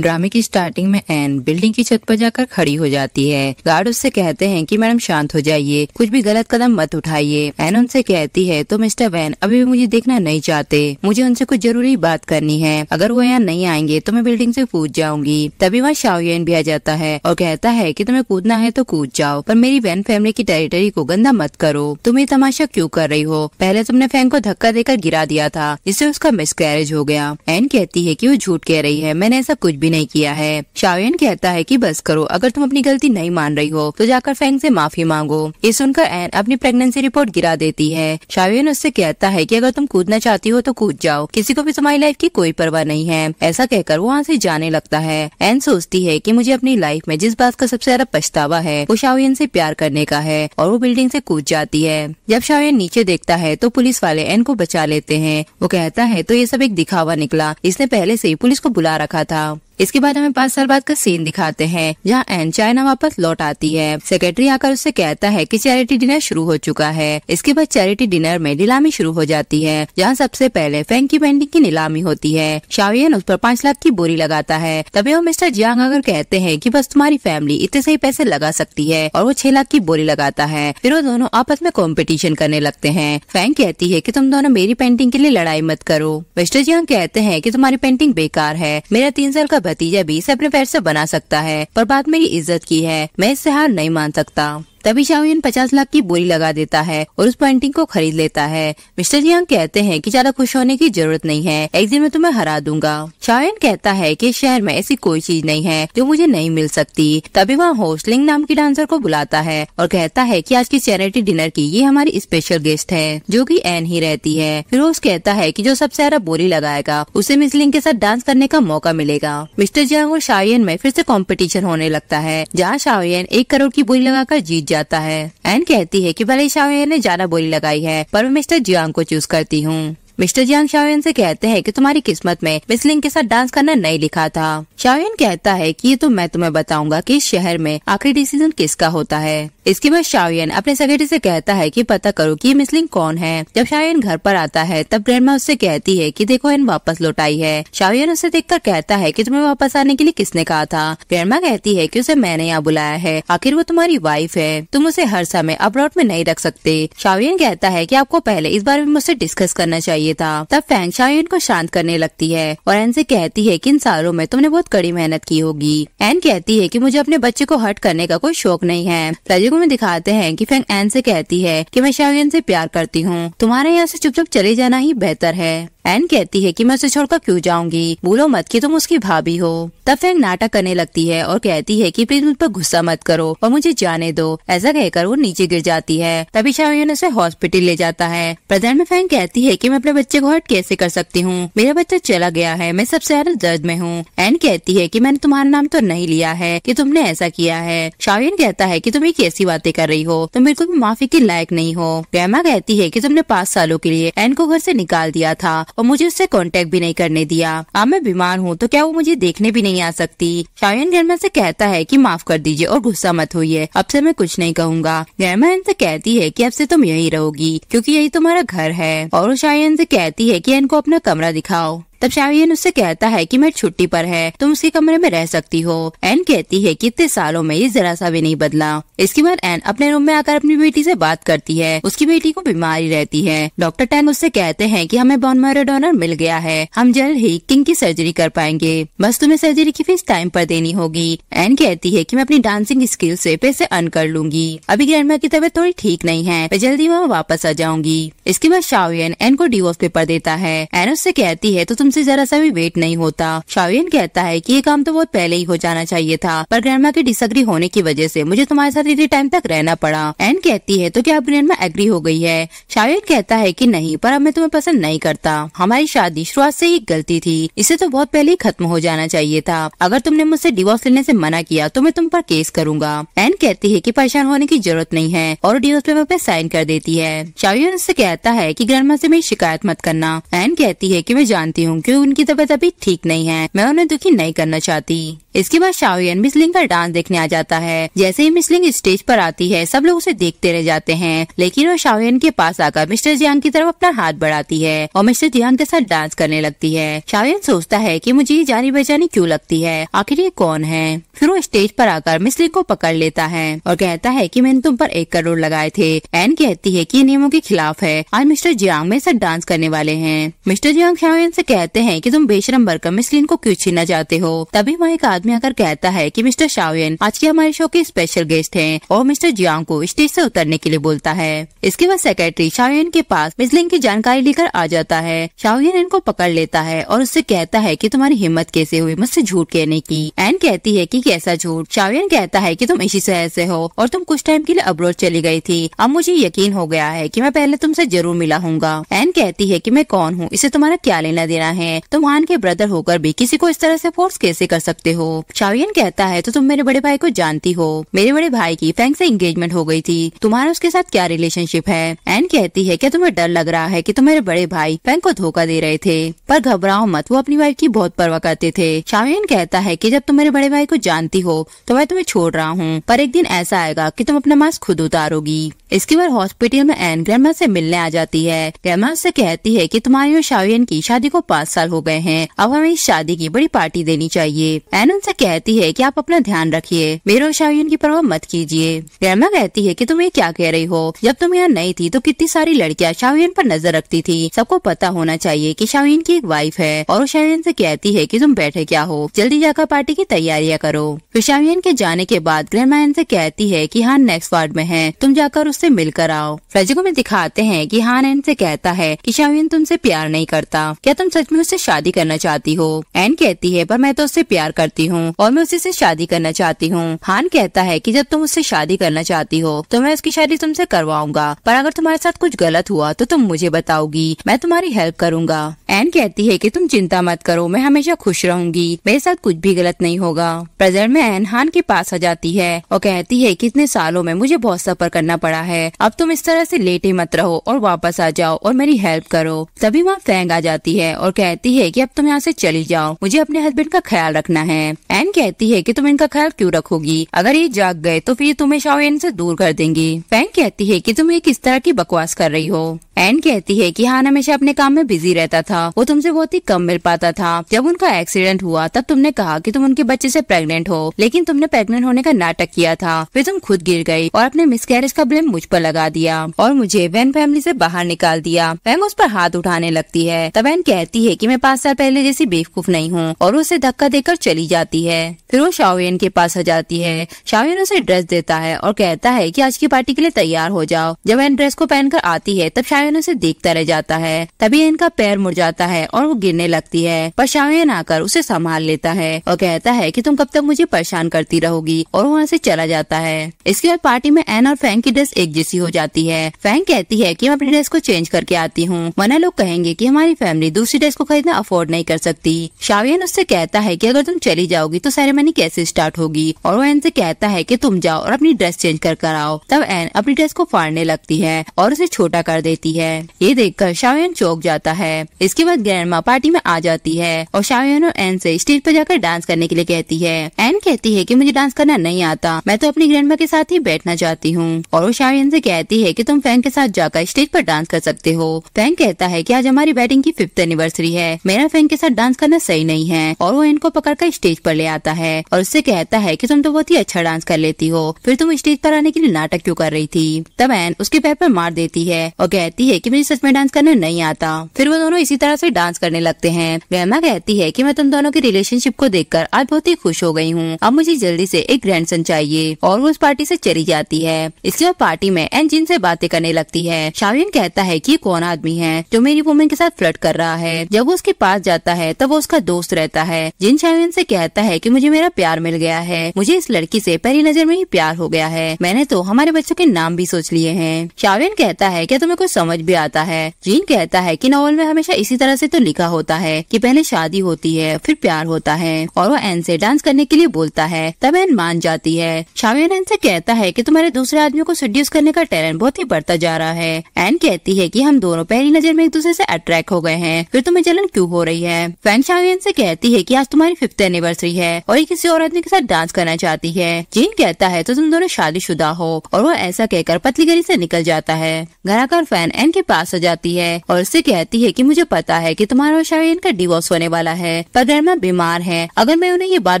ड्रामे की स्टार्टिंग में एन बिल्डिंग की छत पर जाकर खड़ी हो जाती है। गार्ड उससे कहते हैं कि, मैडम, शांत हो जाइए। कुछ भी गलत कदम मत उठाइए। एन उनसे कहती है तो मिस्टर वैन, अभी भी मुझे देखना नहीं चाहते। मुझे उनसे कुछ ज़रूरी बात करनी है। अगर वो यहाँ नहीं आएँगे तो मैं बिल्डिंग से कूद जाऊँगी। तभी वहाँ शाओयन भी आ जाता है और कहता है कि, तुम्हें कूदना है तो कूद जाओ, पर मेरी वैन फैमिली की टेरिटरी को गंदा मत करो। तुम ये तमाशा क्यों कर रही हो? पहले तुमने फ़ैन को धक्का देकर गिरा दिया था, जिससे उसका मिस हो गया। एन कहती है की, वो झूठ कह रही है। मैंने ऐसा कुछ भी नहीं किया है। शाओयन कहता है कि बस करो, अगर तुम अपनी गलती नहीं मान रही हो तो जाकर फैंग से माफ़ी मांगो। ये सुनकर एन अपनी प्रेगनेंसी रिपोर्ट गिरा देती है। शाओयन उससे कहता है कि अगर तुम कूदना चाहती हो तो कूद जाओ, किसी को भी तुम्हारी लाइफ की कोई परवाह नहीं है। ऐसा कहकर वो वहाँ से जाने लगता है। एन सोचती है कि मुझे अपनी लाइफ में जिस बात का सबसे ज़्यादा पछतावा है, वो शाओयन से प्यार करने का है और वो बिल्डिंग से कूद जाती है। जब शाओयन नीचे देखता है तो पुलिस वाले एन को बचा लेते हैं। वो कहता है तो ये सब एक दिखावा निकला। इसने पहले से ही पुलिस को बुला रखा था। इसके बाद हमें पाँच साल बाद का सीन दिखाते हैं, जहाँ एन चाइना वापस लौट आती है। सेक्रेटरी आकर उससे कहता है कि चैरिटी डिनर शुरू हो चुका है। इसके बाद चैरिटी डिनर में नीलामी शुरू हो जाती है, जहाँ सबसे पहले फैंक की पेंटिंग की नीलामी होती है। शावियन उस पर पाँच लाख की बोरी लगाता है। तभी वो मिस्टर जियांग अगर कहते हैं की बस तुम्हारी फैमिली इतने सही पैसे लगा सकती है और वो छह लाख की बोरी लगाता है। फिर वो दोनों आपस में कॉम्पिटिशन करने लगते हैं। फैंक कहती है की तुम दोनों मेरी पेंटिंग के लिए लड़ाई मत करो। मिस्टर जियांग कहते हैं की तुम्हारी पेंटिंग बेकार है। मेरा तीन साल का भतीजा भी इसे अपने पैर से बना सकता है, पर बात मेरी इज़्ज़त की है, मैं इससे हार नहीं मान सकता। तभी शाओयन पचास लाख की बोरी लगा देता है और उस पेंटिंग को खरीद लेता है। मिस्टर जियांग कहते हैं कि ज़्यादा खुश होने की ज़रूरत नहीं है। एक दिन में तुम्हें हरा दूँगा। शाओयन कहता है कि शहर में ऐसी कोई चीज़ नहीं है जो मुझे नहीं मिल सकती। तभी वहाँ होस्टलिंग नाम की डांसर को बुलाता है और कहता है की आज की चैरिटी डिनर की ये हमारी स्पेशल गेस्ट है, जो की एन ही रहती है। फिरोज कहता है की जो सबसे ज़्यादा बोरी लगाएगा, उसे मिसलिंग के साथ डांस करने का मौका मिलेगा। मिस्टर जियांग और शाओयन में फिर से कॉम्पिटिशन होने लगता है, जहाँ शाओयन एक करोड़ की बोरी लगाकर जीत जाता है। एन कहती है कि भले शावेन ने ज़्यादा बोली लगाई है, पर मैं मिस्टर जियांग को चूज़ करती हूँ। मिस्टर जियांग शाओयन से कहते हैं कि तुम्हारी किस्मत में मिसलिंग के साथ डांस करना नहीं लिखा था। शाओयन कहता है कि ये तो मैं तुम्हें बताऊँगा कि इस शहर में आखिरी डिसीज़न किसका होता है। इसके बाद शाओयन अपने सेक्रेटरी से कहता है कि पता करो कि मिसलिंग कौन है। जब शाओयन घर पर आता है, तब ग्रैंडमा उससे कहती है कि देखो इन वापस लौटाई है। शाओयन उसे देखकर कहता है कि तुम्हें वापस आने के लिए किसने कहा था? ग्रैंडमा कहती है कि उसे मैंने यहाँ बुलाया है। आखिर वो तुम्हारी वाइफ है। तुम उसे हर समय अब्रॉड में नहीं रख सकते। शाओयन कहता है की आपको पहले इस बारे में मुझसे डिस्कस करना चाहिए था। तब फैंग शाओयन को शांत करने लगती है और एन से कहती है की इन सालों में तुमने बहुत कड़ी मेहनत की होगी। एन कहती है की मुझे अपने बच्चे को हट करने का कोई शौक नहीं है। तजुर्गो में दिखाते हैं कि फैंग एन से कहती है कि मैं शाओयन से प्यार करती हूँ। तुम्हारे यहाँ से चुप चुप चले जाना ही बेहतर है। एन कहती है कि मैं उसे छोड़कर क्यों जाऊँगी? बोलो मत कि तुम उसकी भाभी हो। तब फैंग नाटक करने लगती है और कहती है कि प्लीज़ मुझ पर गुस्सा मत करो और मुझे जाने दो। ऐसा कहकर वो नीचे गिर जाती है। तभी शाओयन उसे हॉस्पिटल ले जाता है। प्रेजेंट में फैंग कहती है की मैं अपने बच्चे को हर्ट कैसे कर सकती हूँ? मेरा बच्चा चला गया है। मैं सबसे ज़्यादा दर्द में हूँ। एन कहती है की मैंने तुम्हारा नाम तो नहीं लिया है की तुमने ऐसा किया है। शाओयन कहता है की तुम एक ऐसी बातें कर रही हो। तुम बिल्कुल भी माफ़ी के लायक नहीं हो। ग्रैमा कहती है की तुमने पाँच सालों के लिए एन को घर से निकाल दिया था और मुझे उससे कॉन्टेक्ट भी नहीं करने दिया। अब मैं बीमार हूँ तो क्या वो मुझे देखने भी नहीं आ सकती? शायन गर्मा से कहता है की माफ़ कर दीजिए और गुस्सा मत होइए। अब से मैं कुछ नहीं कहूँगा। गर्मा इनसे कहती है की अब से तुम यही रहोगी, क्यूँकी यही तुम्हारा घर है। और शायन से कहती है की इनको अपना कमरा दिखाओ। तब शावियन उससे कहता है कि मैं छुट्टी पर है, तुम उसके कमरे में रह सकती हो। एन कहती है कि इतने सालों में ये जरा सा भी नहीं बदला। इसके बाद एन अपने रूम में आकर अपनी बेटी से बात करती है। उसकी बेटी को बीमारी रहती है। डॉक्टर टैंग उससे कहते हैं कि हमें बॉन मैरो डोनर मिल गया है। हम जल्द ही किंग की सर्जरी कर पाएँगे। बस तुम्हें सर्जरी की फ़ीस टाइम पर देनी होगी। एन कहती है की मैं अपनी डांसिंग स्किल से पैसे अर्न कर लूँगी। अभी ग्रैंडमा की तबीयत थोड़ी ठीक नहीं है, मैं जल्दी वहाँ वापस आ जाऊँगी। इसके बाद शावियन एन को डिवोर्स पेपर देता है। एन उससे कहती है तो तुम तुमसे जरा सा भी वेट नहीं होता। शावियन कहता है कि ये काम तो बहुत पहले ही हो जाना चाहिए था, पर ग्रैंडमा के डिसग्री होने की वजह से मुझे तुम्हारे साथ इतने टाइम तक रहना पड़ा। एन कहती है तो क्या अब ग्रैंडमा एग्री हो गई है? शावियन कहता है कि नहीं, पर अब मैं तुम्हें पसंद नहीं करता। हमारी शादी शुरुआत से ही गलती थी, इसे तो बहुत पहले ही खत्म हो जाना चाहिए था। अगर तुमने मुझसे डिवोर्स लेने से मना किया तो मैं तुम पर केस करूँगा। एन कहती है कि परेशान होने की ज़रूरत नहीं है, और डिवोर्स पेपर पे साइन कर देती है। शावियन उससे कहता है कि ग्रैंडमा से मेरी शिकायत मत करना। एन कहती है कि मैं जानती हूँ कि उनकी तबीयत अभी ठीक नहीं है। मैं उन्हें दुखी नहीं करना चाहती। इसके बाद शाओयन मिसलिंग का डांस देखने आ जाता है। जैसे ही मिसलिंग स्टेज पर आती है, सब लोग उसे देखते रह जाते हैं। लेकिन वो शाओयन के पास आकर मिस्टर जियांग की तरफ़ अपना हाथ बढ़ाती है और मिस्टर जियांग के साथ डांस करने लगती है। शाओयन सोचता है की मुझे ये जानी बेजानी क्यूँ लगती है? आखिर ये कौन है? फिर वो स्टेज पर आकर मिसलिंग को पकड़ लेता है और कहता है कि मैंने तुम पर एक करोड़ लगाए थे। एन कहती है कि नियमों के खिलाफ है। आज मिस्टर जियांग मेरे साथ डांस करने वाले हैं। मिस्टर जियांग शाओयन से कहते हैं कि तुम बेशरम बनकर मिसलिन को क्यों छीनना चाहते हो? तभी वहाँ एक आदमी आकर कहता है कि मिस्टर शाओयन, आज के हमारे शो के स्पेशल गेस्ट हैं और मिस्टर जियांग को स्टेज से उतरने के लिए बोलता है। इसके बाद सेक्रेटरी शाओयन के पास मिसलिन की जानकारी लेकर आ जाता है। शाओयन इनको पकड़ लेता है और उससे कहता है की तुम्हारी हिम्मत कैसे हुई? मुझसे झूठ कहने की। एन कहती है की कैसा झूठ। शाओयन कहता है की, तुम इसी शहर से हो और तुम कुछ टाइम के लिए अब्रोड चली गई थी। अब मुझे यकीन हो गया है की मैं पहले तुमसे ज़रूर मिला हूँ एन कहती है की, मैं कौन हूँ? इसे तुम्हारा क्या लेना देना है तुम हान के ब्रदर होकर भी किसी को इस तरह से फोर्स कैसे कर सकते हो? शाओयन कहता है तो तुम मेरे बड़े भाई को जानती हो। मेरे बड़े भाई की फैंक से एंगेजमेंट हो गई थी। तुम्हारा उसके साथ क्या रिलेशनशिप है? एन कहती है, क्या तुम्हें डर लग रहा है कि तुम्हारे बड़े भाई फैंक को धोखा दे रहे थे? पर घबराओ मत, वो अपनी वाइफ की बहुत परवाह करते थे। शाओयन कहता है की जब तुम मेरे बड़े भाई को जानती हो तो मैं तुम्हें छोड़ रहा हूँ। पर एक दिन ऐसा आएगा की तुम अपना मास्क खुद उतारोगी। इसके बाद हॉस्पिटल में एन ग्रैंडमा से मिलने आ जाती है। ग्रैंडमा से कहती है कि तुम्हारी और शाओयन की शादी को पाँच साल हो गए हैं। अब हमें इस शादी की बड़ी पार्टी देनी चाहिए। एन उनसे कहती है कि आप अपना ध्यान रखिए। मेरे और शाओयन की परवाह मत कीजिए। ग्रैंडमा कहती है कि तुम ये क्या कह रही हो? जब तुम यहाँ नहीं थी तो कितनी सारी लड़कियाँ शाओयन पर नज़र रखती थी। सबको पता होना चाहिए कि शाओयन की एक वाइफ है। और शाओयन से कहती है कि तुम बैठे क्या हो? जल्दी जाकर पार्टी की तैयारियाँ करो। फिर शाओयन के जाने के बाद ग्रैंडमा से कहती है कि हाँ नेक्स्ट वार्ड में है। तुम जाकर उससे मिलकर आओ। फ्रेजिको में दिखाते हैं कि हान एन से कहता है कि शाओयन तुमसे प्यार नहीं करता। क्या तुम सच में उससे शादी करना चाहती हो। एन कहती है, पर मैं तो उससे प्यार करती हूँ और मैं उसी से शादी करना चाहती हूँ। हान कहता है कि, जब तुम उससे शादी करना चाहती हो तो मैं उसकी शादी तुमसे करवाऊँगा। पर अगर तुम्हारे साथ कुछ गलत हुआ तो तुम मुझे बताओगी। मैं तुम्हारी हेल्प करूँगा। एन कहती है कि, तुम चिंता मत करो, मैं हमेशा खुश रहूँगी। मेरे साथ कुछ भी गलत नहीं होगा। प्रेजेंट में एन हान के पास आ जाती है और कहती है कि, इतने सालों में मुझे बहुत सफ़र करना पड़ा है। अब तुम इस तरह से लेटे मत रहो और वापस आ जाओ और मेरी हेल्प करो। तभी वहाँ फैंग आ जाती है और कहती है कि अब तुम यहाँ से चली जाओ। मुझे अपने हस्बैंड का ख्याल रखना है। एन कहती है कि तुम इनका ख्याल क्यों रखोगी? अगर ये जाग गए तो फिर तुम्हें शाओन से दूर कर देंगी। फैंग कहती है कि तुम ये किस तरह की बकवास कर रही हो? एन कहती है कि हान हमेशा अपने काम में बिज़ी रहता था। वो तुमसे बहुत ही कम मिल पाता था। जब उनका एक्सीडेंट हुआ, तब तुमने कहा कि तुम उनके बच्चे से प्रेग्नेंट हो। लेकिन तुमने प्रेग्नेंट होने का नाटक किया था। फिर तुम खुद गिर गई और अपने मिसकैरेज का ब्लेम मुझ पर लगा दिया। और मुझे वैन फैमिली से बाहर निकाल दिया। वैन उस पर हाथ उठाने लगती है। तब वैन कहती है कि मैं पाँच साल पहले जैसी बेवकूफ़ नहीं हूँ और उसे धक्का देकर चली जाती है। फिर वो शाओयन के पास आ जाती है। शाओयन उसे ड्रेस देता है और कहता है कि आज की पार्टी के लिए तैयार हो जाओ। जब एन ड्रेस को पहनकर आती है, तब शाओयन उसे देखता रह जाता है। तभी इनका पैर मुड़ जाता है और वो गिरने लगती है। पर शाओयन आकर उसे संभाल लेता है और कहता है कि तुम कब तक मुझे परेशान करती रहोगी और वहाँ से चला जाता है। इसके बाद पार्टी में एन और फैंक की ड्रेस एक जैसी हो जाती है। फैंक कहती है कि मैं अपनी ड्रेस को चेंज करके आती हूँ। वरना लोग कहेंगे कि हमारी फैमिली दूसरी ड्रेस को खरीदना अफोर्ड नहीं कर सकती। शावियन उससे कहता है कि अगर तुम चली जाओगी तो सेरेमनी कैसे स्टार्ट होगी? और वो एन से कहता है कि तुम जाओ और अपनी ड्रेस चेंज कर कर आओ। तब एन अपनी ड्रेस को फाड़ने लगती है और उसे छोटा कर देती है। ये देखकर शावियन चौक जाता है। इसके बाद ग्रैंडमा पार्टी में आ जाती है और शावियन और एन से स्टेज पर जाकर डांस करने के लिए कहती है। एन कहती है कि मुझे डांस करना नहीं आता। मैं तो अपनी ग्रैंडमा के साथ ही बैठना चाहती हूँ। और वो शावियन से कहती है कि तुम फैंक के साथ जाकर स्टेज पर डांस कर सकते हो। फैंक कहता है कि आज हमारी वेडिंग की फिफ्थ एनिवर्सरी है। मेरा फैंक के साथ डांस करना सही नहीं है और वो इनको पकड़ कर स्टेज पर ले आता है और उससे कहता है कि तुम तो बहुत ही अच्छा डांस कर लेती हो। फिर तुम स्टेज पर आने के लिए नाटक क्यों कर रही थी? तब एन उसके पैर पर मार देती है और कहती है कि मुझे सच में डांस करना नहीं आता। फिर वो दोनों इसी तरह से डांस करने लगते हैं। ग्रैमा कहती है कि मैं तुम दोनों की रिलेशनशिप को देखकर आज बहुत ही खुश हो गई हूँ। अब मुझे जल्दी से एक ग्रैंडसन चाहिए और वो उस पार्टी से चली जाती है। इसके बाद पार्टी में एन जिन से बातें करने लगती है। शाविन कहता है कि कौन आदमी है जो मेरी वुमेन के साथ फ्लर्ट कर रहा है? जब वो उसके पास जाता है, तब वो उसका दोस्त रहता है, जिन शावियन से कहता है कि मुझे मेरा प्यार मिल गया है, मुझे इस लड़की से पहली नज़र में ही प्यार हो गया है। मैंने तो हमारे बच्चों के नाम भी सोच लिए हैं। शावियन कहता है, क्या तुम्हें कुछ समझ भी आता है? जीन कहता है कि नॉवल में हमेशा इसी तरह से तो लिखा होता है कि पहले शादी होती है, फिर प्यार होता है, और वो एन से डांस करने के लिए बोलता है, तब एन मान जाती है। शावियन एन से कहता है कि तुम्हारे दूसरे आदमी को सड्यूस करने का टैलेंट बहुत ही बढ़ता जा रहा है। एन कहती है कि हम दोनों पहली नज़र में एक दूसरे से अट्रैक्ट हो गए हैं, फिर तुम्हें जलन क्यों हो रही है? फैंग शावियन से कहती है कि आज तुम्हारी फिफ्थ एनिवर्सरी है और ये किसी और आदमी के साथ डांस करना चाहती है। जीन कहता है तो तुम दोनों शादीशुदा हो। और वो ऐसा कहकर पतली गली से निकल जाता है। घर आकर फ़ैन एन के पास आ जाती है और उससे कहती है कि मुझे पता है कि तुम्हारा और शायन का डिवोर्स होने वाला है। पर घर में बीमार है। अगर मैं उन्हें ये बात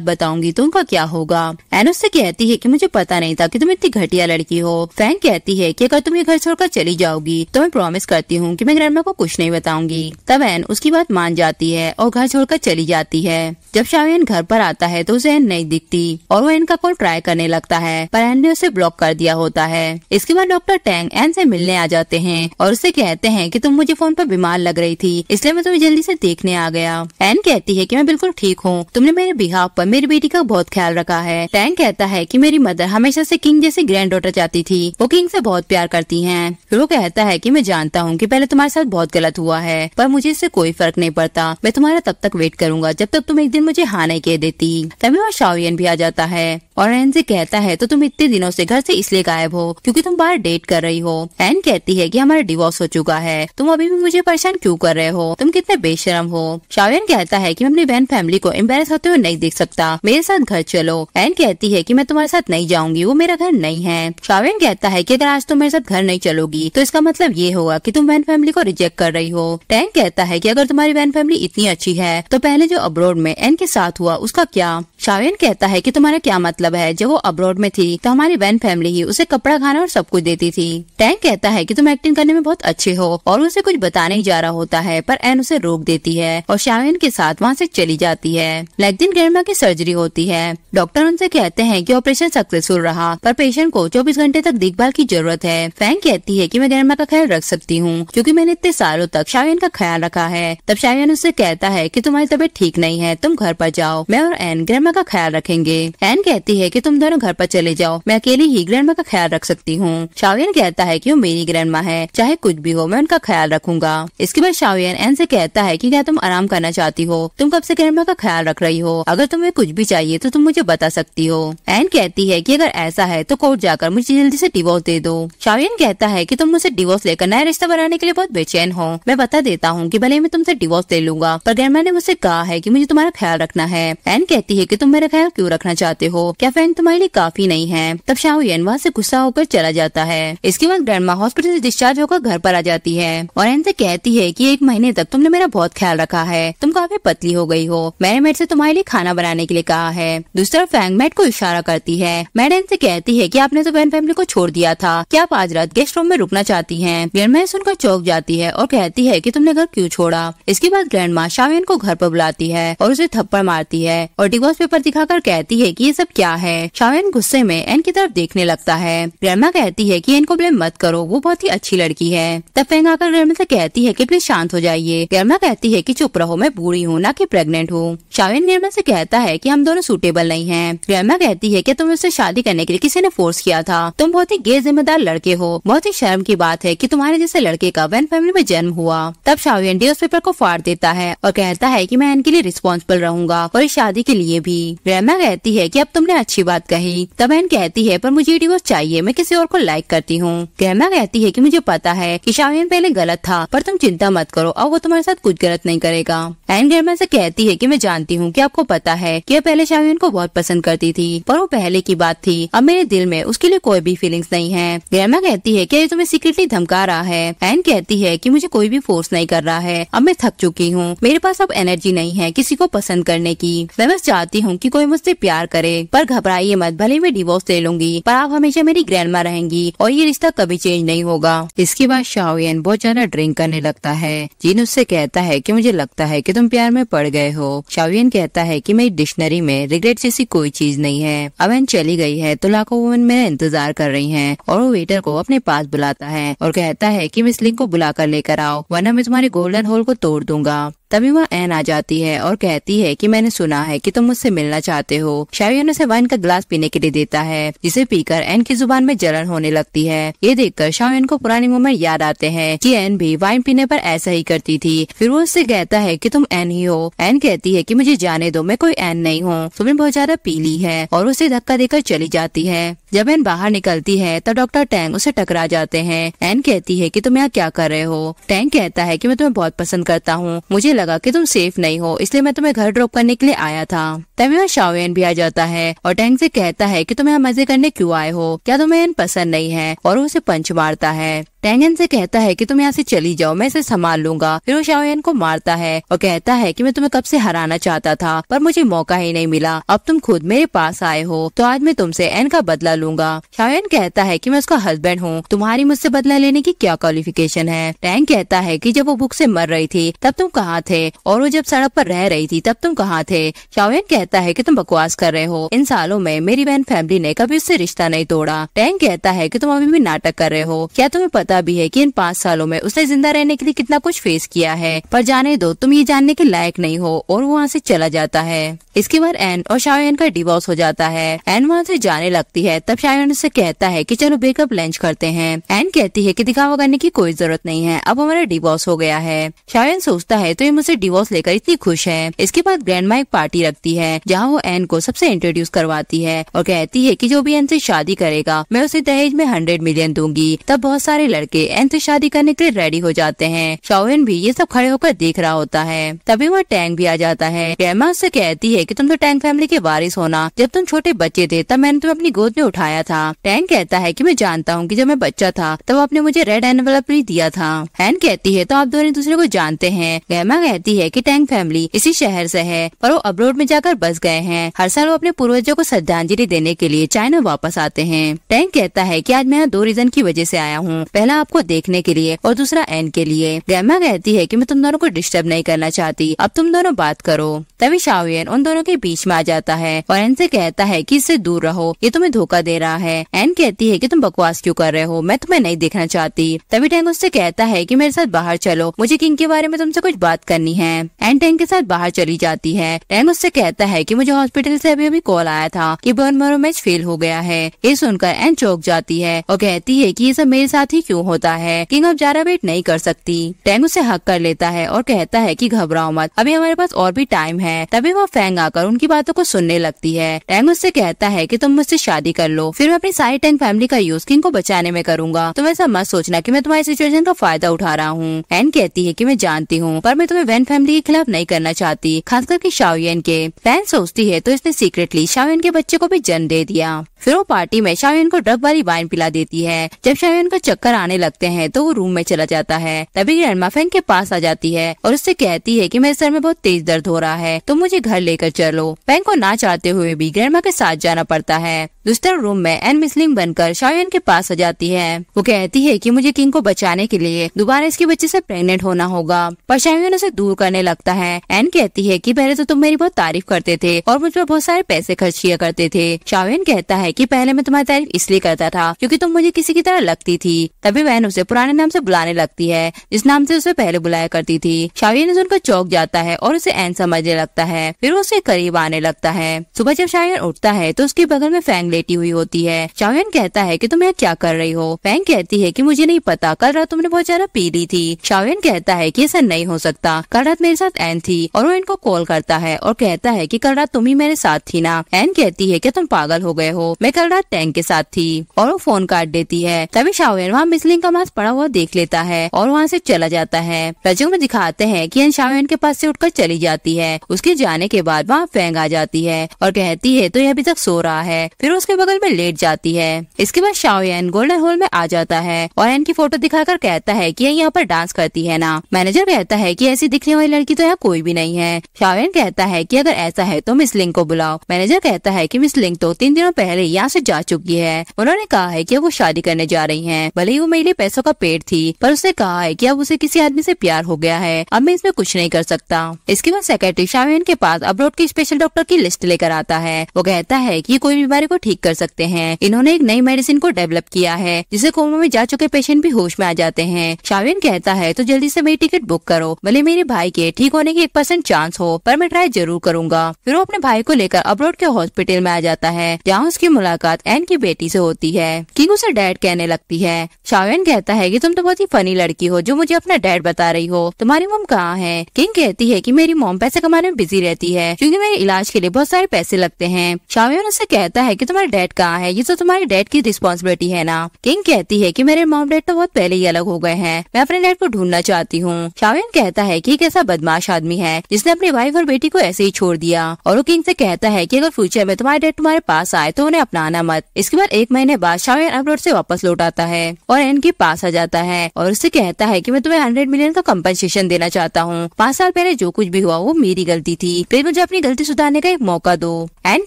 बताऊँगी तो उनका क्या होगा? एन उससे कहती है कि मुझे पता नहीं था कि तुम इतनी घटिया लड़की हो। फ़ैन कहती है की अगर तुम ये घर छोड़कर चली जाओगी तो मैं प्रॉमिस करती हूँ की मैं ग्रैंडमा को कुछ नहीं बताऊँगी। तब एन उसकी बात मान जाती है और घर छोड़कर चली जाती है। जब शायन घर पर आता है तो उसे एन नहीं दिखती और वो एन का कॉल ट्राई करने लगता है, पर एन ने उसे ब्लॉक कर दिया होता है। इसके बाद डॉक्टर टैंग एन से मिलने आ जाते हैं और उसे कहते हैं कि तुम मुझे फ़ोन पर बीमार लग रही थी, इसलिए मैं तुम्हें जल्दी से देखने आ गया। एन कहती है कि मैं बिल्कुल ठीक हूँ, तुमने मेरे बिहाव पर मेरी बेटी का बहुत ख्याल रखा है। टैंग कहता है कि मेरी मदर हमेशा से किंग जैसी ग्रैंड डॉटर चाहती थी, वो किंग से बहुत प्यार करती है। फिर वो कहता है कि मैं जानता हूँ कि पहले तुम्हारे साथ बहुत गलत हुआ है, पर मुझे इससे कोई फ़र्क नहीं पड़ता। मैं तुम्हारा तब तक वेट करूँगा, जब तक तुम एक दिन मुझे हाँ नहीं कह देती। तभी वहाँ शाओयन भी आ जाता है और एन से कहता है तो तुम इतने दिनों से घर से इसलिए गायब हो, क्योंकि तुम बाहर डेट कर रही हो। एन कहती है कि हमारा डिवोर्स हो चुका है। तुम अभी भी मुझे परेशान क्यों कर रहे हो? तुम कितने बेशरम हो? शाओयन कहता है कि, मैं अपनी बहन फैमिली को एम्बेरस होते हुए नहीं देख सकता। मेरे साथ घर चलो। एन कहती है की, मैं तुम्हारे साथ नहीं जाऊँगी, वो मेरा घर नहीं है। शाओयन कहता है की, अगर आज तुम मेरे साथ घर नहीं चलोगी तो इसका मतलब ये होगा की तुम बहन फैमिली को रिजेक्ट कर रही हो। टैंक कहता है की, अगर तुम्हारी बहन फैमिली इतनी अच्छी है तो पहले जो अब्रोड में एन के साथ हुआ, उसका क्या? शावेन कहता है कि तुम्हारा क्या मतलब है? जब वो अब्रोड में थी तो हमारी बहन फैमिली ही उसे कपड़ा खाना और सब कुछ देती थी। टैंक कहता है कि तुम एक्टिंग करने में बहुत अच्छे हो, और उसे कुछ बताने ही जा रहा होता है, पर एन उसे रोक देती है, और शावेन के साथ वहाँ से चली जाती है। लेगदिन ग्रैंडमा की सर्जरी होती है। डॉक्टर उनसे कहते हैं कि ऑपरेशन सक्सेसफुल रहा, पर पेशेंट को 24 घंटे तक देखभाल की ज़रूरत है। फैंक कहती है कि मैं ग्रैंडमा का ख्याल रख सकती हूँ, क्योंकि मैंने इतने सालों तक शावेन का ख्याल रखा है। तब शावेन उससे कहता है कि तुम्हारी तबीयत ठीक नहीं है, तुम घर पर जाओ। मैं और एन ग्रैंडमा का ख्याल रखेंगे। एन कहती है कि तुम दोनों घर पर चले जाओ। मैं अकेली ही ग्रैंडमा का ख्याल रख सकती हूँ। शावियन कहता है कि वो मेरी ग्रैंडमा है। चाहे कुछ भी हो, मैं उनका ख्याल रखूँगा। इसके बाद शावियन एन से कहता है कि क्या तुम आराम करना चाहती हो? तुम कब से ग्रैंडमा का ख्याल रख रही हो? अगर तुम्हें कुछ भी चाहिए तो तुम मुझे बता सकती हो। एन कहती है कि अगर ऐसा है तो कोर्ट जाकर मुझे जल्दी से डिवोर्स दे दो। शावियन कहता है कि तुम मुझसे डिवोर्स लेकर नया रिश्ता बनाने के लिए बहुत बेचैन हो। मैं बता देता हूँ कि भले मैं तुमसे डिवोर्स ले लूँगा। पर ग्रैंडमा ने मुझसे कहा है कि मुझे तुम्हारा ख्याल रखना है। एन कहती है कि तुम मेरा ख्याल क्यों रखना चाहते हो? क्या फ़ैन तुम्हारे लिए काफ़ी नहीं है? तब शाओयन वहाँ से गुस्सा होकर चला जाता है। इसके बाद ग्रैंडमा हॉस्पिटल से डिस्चार्ज होकर घर पर आ जाती है। और एन से कहती है कि एक महीने तक तुमने मेरा बहुत ख्याल रखा है। तुम काफ़ी पतली हो गई हो। मैंने मेट से तुम्हारे लिए खाना बनाने के लिए कहा है। दूसरा फैंग मैट को इशारा करती है। मैड एन से कहती है की आपने तो बहन फैमिली को छोड़ दिया था। क्या आप आज रात गेस्ट रूम में रुकना चाहती है? सुनकर चौक जाती है और कहती है की तुमने घर क्यूँ छोड़ा? इसके बाद ग्रैंडमा शावियन को घर पर बुलाती है और उसे थप्पड़ मारती है और डिवोर्स पेपर दिखाकर कहती है कि ये सब क्या है। शावियन गुस्से में एन की तरफ़ देखने लगता है। ग्रैंडमा कहती है कि एन को ब्लेम मत करो, वो बहुत ही अच्छी लड़की है। तब फैंग आकर ग्रैंडमा से कहती है कि प्लीज़ शांत हो जाइए। ग्रैंडमा कहती है कि चुप रहो, मैं बूढ़ी हूँ, ना कि प्रेगनेंट हूँ। शावियन ग्रैंडमा से कहता है कि हम दोनों सूटेबल नहीं हैं। ग्रैंडमा कहती है कि तुम उससे शादी करने के लिए किसी ने फोर्स किया था। तुम बहुत ही गैर जिम्मेदार लड़के हो। बहुत ही शर्म की बात है कि तुम्हारे जैसे लड़के का वैन फैमिली में जन्म हुआ। तब शावियन डिवोर्स पेपर को फाड़ देता है और कहता है कि मैं इनके लिए रिस्पॉन्सिबल रहूँगा और इस शादी के लिए भी। ग्रैंडमा कहती है कि अब तुमने अच्छी बात कही। तब एन कहती है, पर मुझे डिवोर्स चाहिए। मैं किसी और को लाइक करती हूँ। ग्रैंडमा कहती है कि मुझे पता है कि शावियन पहले गलत था, पर तुम चिंता मत करो। अब वो तुम्हारे साथ कुछ गलत नहीं करेगा। एन ग्रैंडमा से कहती है कि मैं जानती हूँ कि आपको पता है कि पहले शावियन को बहुत पसंद करती थी, पर वो पहले की बात थी। अब मेरे दिल में उसके लिए कोई भी फीलिंग्स नहीं है। ग्रैंडमा कहती है कि तुम्हें सीक्रेटली धमका रहा है। एन कहती है कि मुझे कोई भी फोर्स नहीं कर रहा है। अब मैं थक चुकी हूँ। मेरे पास अब एनर्जी नहीं है किसी को पसंद करने की। मैं बस चाहती हूँ कि कोई मुझसे प्यार करे। पर घबराइए मत, भले मैं डिवोर्स ले लूँगी, पर आप हमेशा मेरी ग्रैंडमा रहेंगी और ये रिश्ता कभी चेंज नहीं होगा। इसके बाद शाओयन बहुत ज़्यादा ड्रिंक करने लगता है। जीन उससे कहता है कि मुझे लगता है कि तुम प्यार में पड़ गए हो। शाओयन कहता है कि मेरी डिक्शनरी में रिग्रेट जैसी कोई चीज़ नहीं है। अब एन चली गई है तो लाखों वुमन मेरा इंतज़ार कर रही है और वो वेटर को अपने पास बुलाता है और कहता है की मिस लिंक को बुलाकर लेकर आओ, वरना मैं तुम्हारे गोल्डन होल को तोड़ दूँगा। तभी वह एन आ जाती है और कहती है कि मैंने सुना है कि तुम मुझसे मिलना चाहते हो। शावियन उसे वाइन का ग्लास पीने के लिए देता है, जिसे पीकर एन की ज़ुबान में जलन होने लगती है। ये देखकर शावियन को पुरानी मोमेंट याद आते हैं कि एन भी वाइन पीने पर ऐसा ही करती थी। फिर वो उससे कहता है कि तुम एन ही हो। एन कहती है कि मुझे जाने दो, मैं कोई एन नहीं हूँ। तुमने बहुत ज़्यादा पीली है और उसे धक्का देकर चली जाती है। जब एन बाहर निकलती है, तब डॉक्टर टैंग उसे टकरा जाते हैं। एन कहती है कि तुम यहाँ क्या कर रहे हो? टैंग कहता है कि मैं तुम्हें बहुत पसंद करता हूँ। मुझे लगा कि तुम सेफ़ नहीं हो, इसलिए मैं तुम्हें घर ड्रॉप करने के लिए आया था। तभी वहाँ शावेन भी आ जाता है और टैंग से कहता है कि तुम यहाँ मज़े करने क्यों आए हो? क्या तुम्हें पसंद नहीं है? और उसे पंच मारता है। टेंगन से कहता है कि तुम यहाँ से चली जाओ, मैं इसे संभाल लूँगा। फिर वो शाओयन को मारता है और कहता है कि मैं तुम्हें कब से हराना चाहता था, पर मुझे मौका ही नहीं मिला। अब तुम खुद मेरे पास आए हो तो आज मैं तुमसे एन का बदला लूँगा। शाओयन कहता है कि मैं उसका हस्बैंड हूँ, तुम्हारी मुझसे बदला लेने की क्या क्वालिफिकेशन है? टैंग कहता है की जब वो भूख से मर रही थी, तब तुम कहाँ थे? और वो जब सड़क पर रह रही थी, तब तुम कहाँ थे? शाओयन कहता है की तुम बकवास कर रहे हो। इन सालों में मेरी बहन फैमिली ने कभी उससे रिश्ता नहीं तोड़ा। टैंग कहता है की तुम अभी भी नाटक कर रहे हो। क्या तुम्हें पता भी है की इन पाँच सालों में उसने ज़िंदा रहने के लिए कितना कुछ फेस किया है। पर जाने दो, तुम ये जानने के लायक नहीं हो और वो वहाँ से चला जाता है। इसके बाद एन और शायन का डिवोर्स हो जाता है। एन वहाँ से जाने लगती है, तब शायन उससे कहता है कि चलो ब्रेकअप लंच करते हैं। एन कहती है कि दिखावा करने की कोई ज़रूरत नहीं है, अब हमारा डिवोर्स हो गया है। शायन सोचता है तो ये मुझसे डिवोर्स लेकर इतनी खुश है? इसके बाद ग्रैंड एक पार्टी रखती है, जहाँ वो एन को सबसे इंट्रोड्यूस करवाती है और कहती है की जो भी एन से शादी करेगा, मैं उसे दहेज में हंड्रेड मिलियन दूँगी। तब बहुत सारे लड़के एन से शादी करने के लिए रेडी हो जाते हैं। शाओन भी ये सब खड़े होकर देख रहा होता है। तभी वहाँ टैंक भी आ जाता है। ग्रैमा उससे कहती है कि तुम तो टैंक फैमिली के वारिस होना जब तुम छोटे बच्चे थे, तब मैंने तुम्हें अपनी गोद में उठाया था। टैंक कहता है की मैं जानता हूँ की जब मैं बच्चा था, तब आपने मुझे रेड एनवेलप भी दिया था। हैन कहती है तो आप दोनों दूसरे को जानते हैं। गैमा कहती है की टैंक फैमिली इसी शहर से है, पर वो अब्रोड में जाकर बस गए हैं। हर साल वो अपने पूर्वजों को श्रद्धांजलि देने के लिए चाइना वापस आते हैं। टैंक कहता है कि आज मैं दो रीजन की वजह से आया हूँ। पहला आपको देखने के लिए और दूसरा एन के लिए। ग्रैमा कहती है कि मैं तुम दोनों को डिस्टर्ब नहीं करना चाहती। अब तुम दोनों बात करो। तभी शावियन उन दोनों के बीच में आ जाता है और एन से कहता है कि इससे दूर रहो। ये तुम्हें धोखा दे रहा है। एन कहती है कि तुम बकवास क्यों कर रहे हो? मैं तुम्हें नहीं देखना चाहती। तभी टैंग उससे कहता है कि मेरे साथ बाहर चलो। मुझे किंग के बारे में तुमसे कुछ बात करनी है। एन टैंग के साथ बाहर चली जाती है। टैंग उससे कहता है की मुझे हॉस्पिटल से अभी अभी कॉल आया था की बर्न मरो मैच फेल हो गया है। ये सुनकर एन चौक जाती है और कहती है की ये सब मेरे साथ ही क्यूँ होता है। किंग अब ज़्यादा वेट नहीं कर सकती। टैंग उसे हक कर लेता है और कहता है कि घबराओ मत। अभी हमारे पास और भी टाइम है। तभी वो फैंग आकर उनकी बातों को सुनने लगती है। टैंग उससे कहता है कि तुम मुझसे शादी कर लो। फिर मैं अपनी सारी टैंग फैमिली का यूज़ किंग को बचाने में करूँगा। तुम ऐसा मत सोचना की मैं तुम्हारी सिचुएशन का फ़ायदा उठा रहा हूँ। एन कहती है की मैं जानती हूँ, पर मैं तुम्हें वैन फैमिली के खिलाफ नहीं करना चाहती खास करके शाओयन के। फ़ैन सोचती है तो इसने सीक्रेटली शाओयन के बच्चे को भी जन्म दे दिया। फिर वो पार्टी में शाओयन को ड्रग वाली वाइन पिला देती है। जब शाओयन को चक्कर आने लगते हैं तो वो रूम में चला जाता है। तभी ग्रैंडमा फैंग के पास आ जाती है और उससे कहती है कि मेरे सर में बहुत तेज दर्द हो रहा है तो मुझे घर लेकर चलो। फैंग को ना चाहते हुए भी ग्रैंडमा के साथ जाना पड़ता है। दूसरे रूम में एन मिसलिंग बनकर शायन के पास आ जाती है। वो कहती है की मुझे किंग को बचाने के लिए दोबारा इसके बच्चे ऐसी प्रेगनेंट होना होगा, पर शायन उसे दूर करने लगता है। एन कहती है की पहले तो तुम मेरी बहुत तारीफ़ करते थे और मुझ पर बहुत सारे पैसे खर्च किया करते थे। शायन कहता है कि पहले मैं तुम्हारी तारीफ़ इसलिए करता था, क्योंकि तुम मुझे किसी की तरह लगती थी। तभी वह उसे पुराने नाम से बुलाने लगती है, जिस नाम से उसे पहले बुलाया करती थी। शायन सुनकर चौक जाता है और उसे एन समझने लगता है, फिर उसे करीब आने लगता है। सुबह जब शायन उठता है तो उसके बगल में फैंग लेटी हुई होती है। शाओयन कहता है की तुम यहाँ क्या कर रही हो? फैंग कहती है की मुझे नहीं पता, कल रात तुमने बहुत ज़्यादा पी ली थी। शाओयन कहता है की ऐसा नहीं हो सकता, कल रात मेरे साथ एन थी और वो इनको कॉल करता है और कहता है की कल रात तुम ही मेरे साथ थी ना। एन कहती है कि तुम पागल हो गए हो। मैं कल रात टैंक के साथ थी और वो फ़ोन काट देती है। तभी शाओयन वहाँ मिसलिंग का मास्क पड़ा हुआ देख लेता है और वहाँ से चला जाता है। रजों में दिखाते हैं कि शाओयन के पास से उठकर चली जाती है। उसके जाने के बाद वहाँ फेंग आ जाती है और कहती है तो यह अभी तक सो रहा है। फिर उसके बगल में लेट जाती है। इसके बाद शाओयन गोल्डन हॉल में आ जाता है और एन की फ़ोटो दिखाकर कहता है कि यहाँ पर डांस करती है ना। मैनेजर कहता है कि ऐसी दिखने वाली लड़की तो यहाँ कोई भी नहीं है। शाओयन कहता है कि अगर ऐसा है तो मिस लिंग को बुलाओ। मैनेजर कहता है की मिस लिंग तो तीन दिनों पहले यहाँ से जा चुकी है। उन्होंने कहा है कि वो शादी करने जा रही है। भले ही वो मेरे लिए पैसों का पेड़ थी, पर उसने कहा है की अब उसे किसी आदमी से प्यार हो गया है। अब मैं इसमें कुछ नहीं कर सकता। इसके बाद सेक्रेटरी शाओयन के पास अब्रोड की स्पेशल डॉक्टर की लिस्ट लेकर आता है। वो कहता है की कोई बीमारी को ठीक कर सकते हैं। इन्होंने एक नई मेडिसिन को डेवलप किया है, जिसे कोमा में जा चुके पेशेंट भी होश में आ जाते हैं। शाविन कहता है तो जल्दी से मेरी टिकट बुक करो। भले मेरे भाई के ठीक होने की एक परसेंट चांस हो, पर मैं ट्राई ज़रूर करूँगा। फिर वो अपने भाई को लेकर अब्रोड के हॉस्पिटल में आ जाता है, जहाँ उसकी मुलाकात एन की बेटी से होती है। किंग उसे डैड कहने लगती है शावेन कहता है कि तुम तो बहुत ही फनी लड़की हो, जो मुझे अपना डैड बता रही हो। तुम्हारी मोम कहाँ है? किंग कहती है कि मेरी मोम पैसे कमाने में बिज़ी रहती है, क्योंकि मेरे इलाज के लिए बहुत सारे पैसे लगते हैं। शावेन उससे कहता है कि तुम्हारा डैड कहाँ है? ये तो तुम्हारे डैड की रिस्पॉन्सिबिलिटी है ना? किंग कहती है कि मेरे मॉम डैड तो बहुत पहले ही अलग हो गए हैं। मैं अपने डैड को ढूंढना चाहती हूँ। शावेन कहता है की एक ऐसा बदमाश आदमी है, जिसने अपनी वाइफ और बेटी को ऐसे ही छोड़ दिया। और वो किंग से कहता है की अगर फ्यूचर में तुम्हारे डैड तुम्हारे पास आए तो उन्हें अपनाना मत इसके बाद एक महीने बाद शाम अपलोड से वापस लौट आता है और एन के पास आ जाता है और उसे कहता है कि मैं तुम्हें हंड्रेड मिलियन का कम्पनसेशन देना चाहता हूँ। पाँच साल पहले जो कुछ भी हुआ, वो मेरी गलती थी। फिर मुझे अपनी गलती सुधारने का एक मौका दो। एन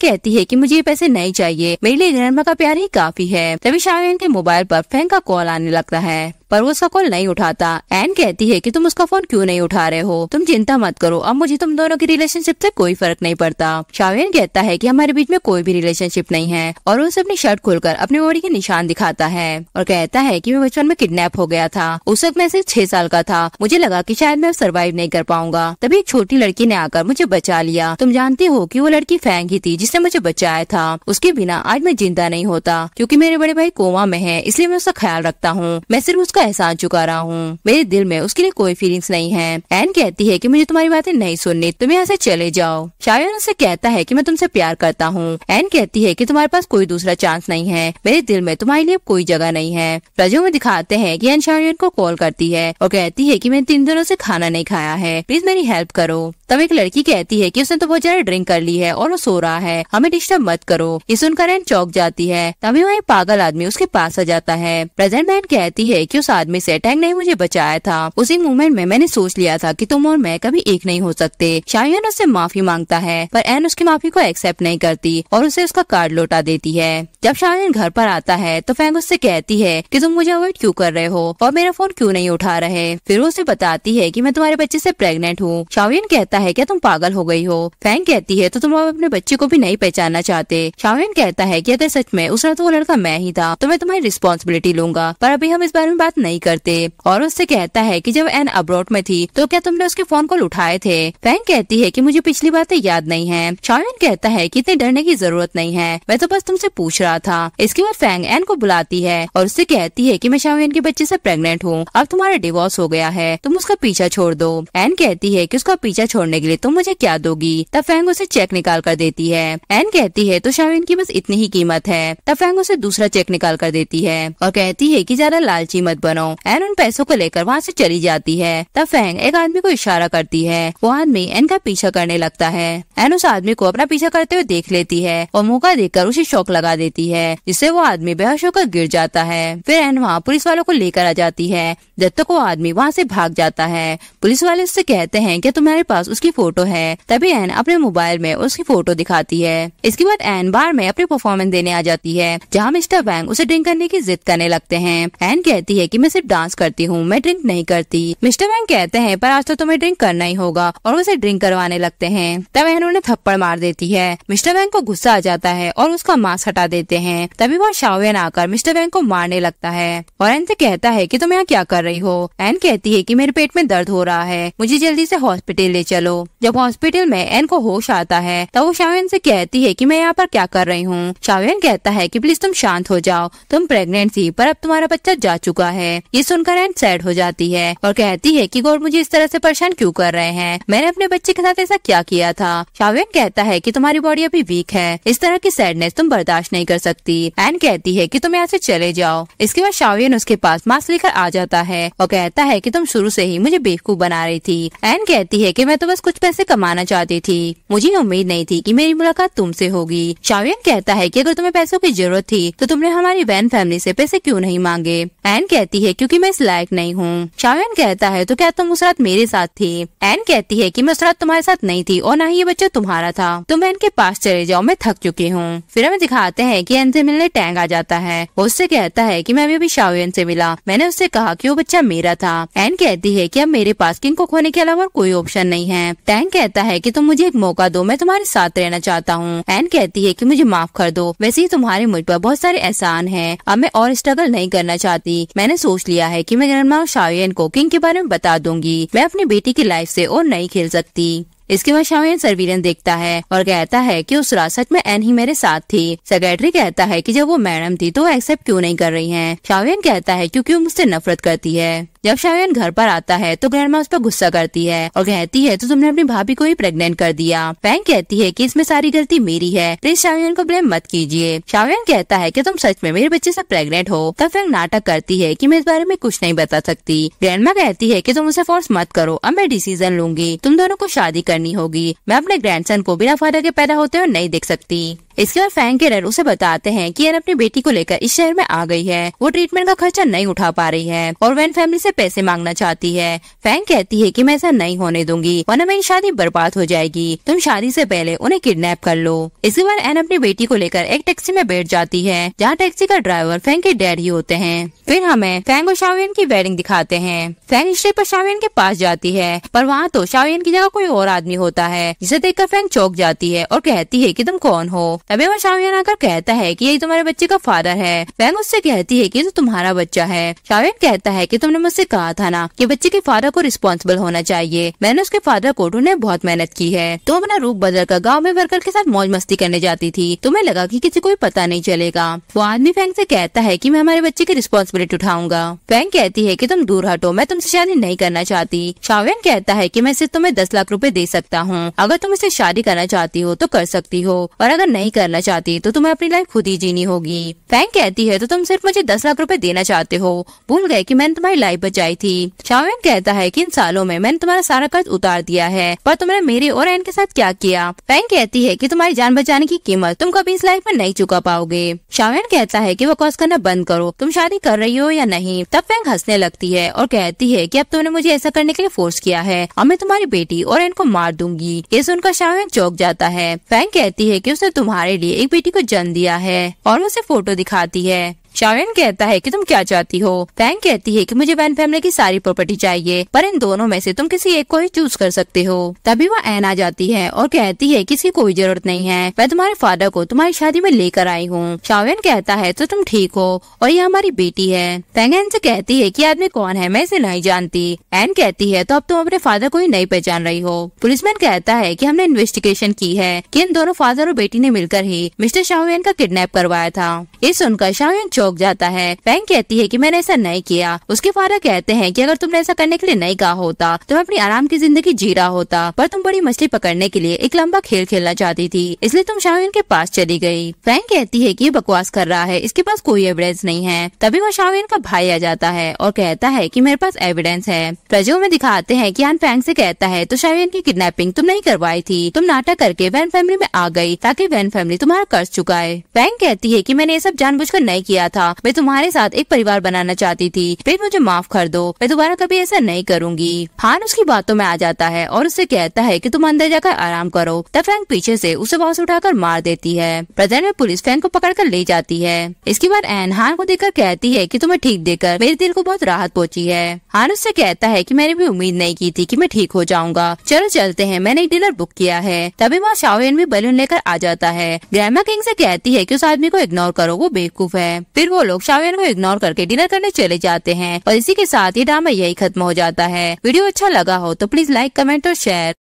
कहती है कि मुझे ये पैसे नहीं चाहिए। मेरे लिए ग्रैंडमा का प्यार ही काफ़ी है। तभी शावेन के मोबाइल पर फैंक का कॉल आने लगता है, पर वो उसका कॉल नहीं उठाता। एन कहती है कि तुम उसका फ़ोन क्यों नहीं उठा रहे हो? तुम चिंता मत करो। अब मुझे तुम दोनों की रिलेशनशिप से कोई फ़र्क नहीं पड़ता। शावेन कहता है कि हमारे बीच में कोई भी रिलेशनशिप नहीं है, और उसे अपनी शर्ट खोलकर अपने बॉडी के निशान दिखाता है, और कहता है की मैं बचपन में किडनेप हो गया था। उस वक्त मैं सिर्फ़ छह साल का था। मुझे लगा की शायद मैं सरवाइव नहीं कर पाऊँगा। तभी एक छोटी लड़की ने आकर मुझे बचा लिया। तुम जानते हो की वो लड़की फैंग ही थी। जिसने मुझे बचाया था। उसके बिना आज मैं ज़िंदा नहीं होता, क्योंकि मेरे बड़े भाई कोमा में है, इसलिए मैं उसका ख्याल रखता हूँ। मैं सिर्फ़ उसका एहसान चुका रहा हूँ। मेरे दिल में उसके लिए कोई फीलिंग्स नहीं है। एन कहती है की मुझे तुम्हारी बातें नहीं सुननी, तुम यहाँ से चले जाओ। शायन उससे कहता है की मैं तुमसे प्यार करता हूँ। एन कहती है की तुम्हारे पास कोई दूसरा चांस नहीं है। मेरे दिल में तुम्हारे लिए कोई जगह नहीं है। रजो में दिखाते हैं की एन शायन को कॉल करती है और कहती है की मैंने तीन दिनों ऐसी खाना नहीं खाया है। प्लीज़ मेरी हेल्प करो। तब एक लड़की कहती है कि उसने तो बहुत ज़्यादा ड्रिंक कर ली है और वो सो रहा है। हमें डिस्टर्ब मत करो। ये सुनकर एन चौक जाती है। तभी वह पागल आदमी उसके पास आ जाता है। प्रेजेंट मैन कहती है की उस आदमी से टैंक ने मुझे बचाया था। उसी मोमेंट में मैंने सोच लिया था की तुम और मैं कभी एक नहीं हो सकते। शायन उससे माफ़ी माँगता है, पर एन उसकी माफ़ी को एक्सेप्ट नहीं करती और उसे उसका कार्ड लौटा देती है। जब शायन घर पर आता है तो फैंग उससे कहती है कि तुम मुझे अवॉइड क्यों कर रहे हो और मेरा फ़ोन क्यों नहीं उठा रहे? फिर उसे बताती है कि मैं तुम्हारे बच्चे से प्रेग्नेंट हूँ। शावियन कहता है, क्या तुम पागल हो गई हो? फैंग कहती है तो तुम अब अपने बच्चे को भी नहीं पहचानना चाहते। शावियन कहता है कि अगर सच में उस रात वो लड़का मैं ही था तो मैं तुम्हारी रिस्पॉन्सिबिलिटी लूँगा, पर अभी हम इस बारे में बात नहीं करते। और उससे कहता है की जब एन अब्रॉड में थी तो क्या तुमने उसके फ़ोन कॉल उठाए थे? फैंग कहती है की मुझे पिछली बातें याद नहीं है। शावियन कहता है की इतने डरने की ज़रूरत नहीं है, मैं तो बस तुमसे पूछ रहा था। इसके बाद फैंग एन को बुलाती है, और उससे कहती है कि मैं शावियन के बच्चे से प्रेग्नेंट हूँ, अब तुम्हारा डिवोर्स हो गया है, तुम उसका पीछा छोड़ दो। एन कहती है कि उसका पीछा छोड़ने के लिए तुम मुझे क्या दोगी? तब फैंग उसे चेक निकाल कर देती है। एन कहती है तो शावियन की बस इतनी ही कीमत है। तब फैंग उसे दूसरा चेक निकाल कर देती है और कहती है की ज़्यादा लालची मत बनो। एन उन पैसों को लेकर वहाँ से चली जाती है। तब फैंग एक आदमी को इशारा करती है। वो आदमी एन का पीछा करने लगता है। एन उस आदमी को अपना पीछा करते हुए देख लेती है और मौका देखकर उसे शौक लगा देती है, जिससे वो आदमी बेहोश होकर गिर जाता है। फिर एन वहाँ पुलिस वालों को लेकर आ जाती है। जब तक वो आदमी वहाँ से भाग जाता है, पुलिस वाले उससे कहते हैं कि तुम्हारे पास उसकी फ़ोटो है, तभी एन अपने मोबाइल में उसकी फ़ोटो दिखाती है। इसके बाद एन बार में अपनी परफॉर्मेंस देने आ जाती है, जहाँ मिस्टर बैंक उसे ड्रिंक करने की जिद करने लगते हैं। एन कहती है की मैं सिर्फ़ डांस करती हूँ, मैं ड्रिंक नहीं करती। मिस्टर बैंक कहते हैं, पर आज तो तुम्हें ड्रिंक करना ही होगा। और उसे ड्रिंक करवाने लगते हैं। तब एन उन्हें थप्पड़ मार देती है। मिस्टर बैंक को गुस्सा आ जाता है और उसका मास्क हटा देते हैं। तभी वह शावेन आकर मिस्टर बैंक को मारने लगता है और एन से कहता है कि तुम यहाँ क्या कर रही हो? एन कहती है कि मेरे पेट में दर्द हो रहा है, मुझे जल्दी से हॉस्पिटल ले चलो। जब हॉस्पिटल में एन को होश आता है, तब वो शावेन से कहती है कि मैं यहाँ पर क्या कर रही हूँ। शावेन कहता है कि प्लीज़ तुम शांत हो जाओ। तुम प्रेग्नेंट थी पर अब तुम्हारा बच्चा जा चुका है। ये सुनकर एन सैड हो जाती है और कहती है कि गॉड मुझे इस तरह से परेशान क्यों कर रहे हैं? मैंने अपने बच्चे के साथ ऐसा क्या किया था? शावेन कहता है कि तुम्हारी बॉडी अभी वीक है। इस तरह की सैडनेस तुम बर्दाश्त नहीं कर सकती। एन कहती है कि तुम यहाँ से चले जाओ। इसके बाद शावेन उसके पास मास्क लेकर आ जाता है और कहता है कि तुम शुरू से ही मुझे बेवकूफ़ बना रही थी। एन कहती है कि मैं तो बस कुछ पैसे कमाना चाहती थी। मुझे उम्मीद नहीं थी कि मेरी मुलाकात तुमसे होगी। शावेन कहता है कि अगर तुम्हें पैसों की ज़रूरत थी तो तुमने हमारी वैन फैमिली से पैसे क्यों नहीं मांगे? एन कहती है, क्योंकि मैं इस लायक नहीं हूँ। शावेन कहता है तो क्या तुम उस रात मेरे साथ थी? एन कहती है की, मैं उस रात तुम्हारे साथ नहीं थी और न ही ये बच्चा तुम्हारा था। तुम एन के पास चले जाओ, मैं थक चुकी हूँ। फिर हमें दिखाते हैं की एन से मिलने टैंग आ जाता है। उससे कहता है की, मैं अभी अभी शावेन से मिला। मैंने उससे कहा की वो बच्चा मेरा था। एन कहती है की, अब मेरे पास किंग को खोने के अलावा कोई ऑप्शन नहीं है। टैंग कहता है कि तुम मुझे एक मौका दो, मैं तुम्हारे साथ रहना चाहता हूँ। एन कहती है कि मुझे माफ़ कर दो। वैसे ही तुम्हारे मुझ पर बहुत सारे एहसान हैं। अब मैं और स्ट्रगल नहीं करना चाहती। मैंने सोच लिया है कि मैं ग्रैंडमा शावियन को किंग के बारे में बता दूँगी। मैं अपनी बेटी की लाइफ से और नहीं खेल सकती। इसके बाद शाओयन सर्विलेंस देखता है और कहता है कि उस रात सच में एन ही मेरे साथ थी। सेक्रेटरी कहता है कि जब वो मैडम थी तो एक्सेप्ट क्यों नहीं कर रही हैं? शाओयन कहता है क्योंकि वो मुझसे नफरत करती है। जब शायन घर पर आता है तो ग्रैंडमा उस पर गुस्सा करती है और कहती है तो तुमने अपनी भाभी को ही प्रेग्नेंट कर दिया। फैंग कहती है कि, इसमें सारी गलती मेरी है प्लीज़ शायन को ब्लेम मत कीजिए। शायन कहता है कि, तुम सच में मेरे बच्चे से प्रेग्नेंट हो? तब फैंग नाटक करती है कि, मैं इस बारे में कुछ नहीं बता सकती। ग्रैंडमा कहती है कि, तुम उसे फोर्स मत करो, अब मैं डिसीज़न लूँगी। तुम दोनों को शादी करनी होगी। मैं अपने ग्रैंडसन को बिना फादर के पैदा होते हुए नहीं देख सकती। इसके बाद फैंग के रेर उसे बताते हैं कि एन अपनी बेटी को लेकर इस शहर में आ गई है। वो ट्रीटमेंट का खर्चा नहीं उठा पा रही है और वैन फैमिली से पैसे मांगना चाहती है। फैंग कहती है कि मैं ऐसा नहीं होने दूँगी, वरना मेरी शादी बर्बाद हो जाएगी। तुम शादी से पहले उन्हें किडनैप कर लो। इसके बाद एन अपनी बेटी को लेकर एक टैक्सी में बैठ जाती है, जहाँ टैक्सी का ड्राइवर फैंग के डैड ही होते हैं। फिर हमें फैंग और शावियन की वेडिंग दिखाते हैं। फैंग स्टेप पर शावियन के पास जाती है, पर वहाँ तो शावियन की जगह कोई और आदमी होता है, जिसे देखकर फैंग चौक जाती है और कहती है कि तुम कौन हो। तभी वह शावियन आकर कहता है कि यही तुम्हारे बच्चे का फादर है। फैंग उससे कहती है कि तो तुम्हारा बच्चा है। शावियन कहता है कि तुमने मुझसे कहा था ना कि बच्चे के फादर को रिस्पॉन्सिबल होना चाहिए। मैंने उसके फादर को ढूँढने बहुत मेहनत की है। तुम अपना रूप बदल कर गाँव में वर्कर के साथ मौज मस्ती करने जाती थी। तुम्हें लगा की किसी को भी पता नहीं चलेगा। वो आदमी फैंग ऐसी कहता है की मैं हमारे बच्चे की रिस्पॉन्सिबिलिटी उठाऊँगा। फैंग कहती है की तुम दूर हटो, मैं तुमसे शादी नहीं करना चाहती। शावियन कहता है की मैं सिर्फ़ तुम्हें दस लाख रूपए दे सकता हूँ। अगर तुम इसे शादी करना चाहती हो तो कर सकती हो। और अगर नहीं करना चाहती तो तुम्हें अपनी लाइफ खुद ही जीनी होगी। फैंग कहती है तो तुम सिर्फ़ मुझे दस लाख रुपए देना चाहते हो। भूल गए कि मैंने तुम्हारी लाइफ बचाई थी। शावेन कहता है कि इन सालों में मैंने तुम्हारा सारा कर्ज उतार दिया है, पर तुमने मेरे और एन के साथ क्या किया? फैंग कहती है कि तुम्हारी जान बचाने की कीमत तुम कभी इस लाइफ में नहीं चुका पाओगे। शावेन कहता है कि वो कॉस करना बंद करो, तुम शादी कर रही हो या नहीं? तब फैंग हंसने लगती है और कहती है कि अब तुमने मुझे ऐसा करने के लिए फोर्स किया है, अब मैं तुम्हारी बेटी और इनको मार दूँगी। ये सुनकर शावेन चौक जाता है। फैंग कहती है कि उसने तुम्हारे लिए एक बेटी को जन्म दिया है और उसे फ़ोटो दिखाती है। शावेन कहता है कि तुम क्या चाहती हो? फैंग कहती है कि मुझे वैन फैमिली की सारी प्रॉपर्टी चाहिए, पर इन दोनों में से तुम किसी एक को ही चूज़ कर सकते हो। तभी वो एन आ जाती है और कहती है किसी कोई ज़रूरत नहीं है। मैं तुम्हारे फादर को तुम्हारी शादी में लेकर आई हूँ। शावेन कहता है तो तुम ठीक हो और ये हमारी बेटी है। फैंग एन से कहती है की आदमी कौन है? मैं इसे नहीं जानती। एन कहती है तो अब तुम अपने फादर को ही नहीं पहचान रही हो। पुलिसमैन कहता है की, हमने इन्वेस्टिगेशन की है की इन दोनों फादर और बेटी ने मिलकर ही मिस्टर शाहवेन का किडनेप करवाया था। ये सुनकर शाहवेन चौक जाता है। बैंक कहती है कि मैंने ऐसा नहीं किया। उसके फादर कहते हैं कि अगर तुमने ऐसा करने के लिए नहीं कहा होता तो मैं अपनी आराम की ज़िंदगी जी रहा होता, पर तुम बड़ी मछली पकड़ने के लिए एक लंबा खेल खेलना चाहती थी, इसलिए तुम शाहविन के पास चली गई। बैंक कहती है की बकवास कर रहा है, इसके पास कोई एविडेंस नहीं है। तभी वो शाहविन का भाई आ जाता है और कहता है की मेरे पास एविडेंस है। प्रजो में दिखाते हैं की फैंग से कहता है तो शाहविन की किडनैपिंग तुम नहीं करवाई थी। तुम नाटक करके वैन फैमिली में आ गई, ताकि वैन फैमिली तुम्हारा कर्ज चुकाए। बैंक कहती है की मैंने ये सब जानबूझकर नहीं किया था। मैं तुम्हारे साथ एक परिवार बनाना चाहती थी। फिर मुझे माफ़ कर दो। मैं दोबारा कभी ऐसा नहीं करूँगी। हान उसकी बातों में आ जाता है और उससे कहता है कि तुम अंदर जाकर आराम करो। तब फैंक पीछे से उसे वापस उठाकर मार देती है। प्रधान में पुलिस फैंक को पकड़कर ले जाती है। इसके बाद एन हान को देखकर कहती है कि तुम्हें ठीक देकर मेरे दिल को बहुत राहत पहुँची है। हान उससे कहता है कि मैंने भी उम्मीद नहीं की थी कि मैं ठीक हो जाऊँगा। चलो चलते हैं। मैंने एक डिनर बुक किया है। तभी वहाँ शाओन भी बलून लेकर आ जाता है। ग्रैमा किंग से कहती है कि उस आदमी को इग्नोर करो। वो बेवकूफ़ है। फिर वो लोग शावियन को इग्नोर करके डिनर करने चले जाते हैं और इसी के साथ ये ड्रामा यही खत्म हो जाता है। वीडियो अच्छा लगा हो तो प्लीज़ लाइक कमेंट और शेयर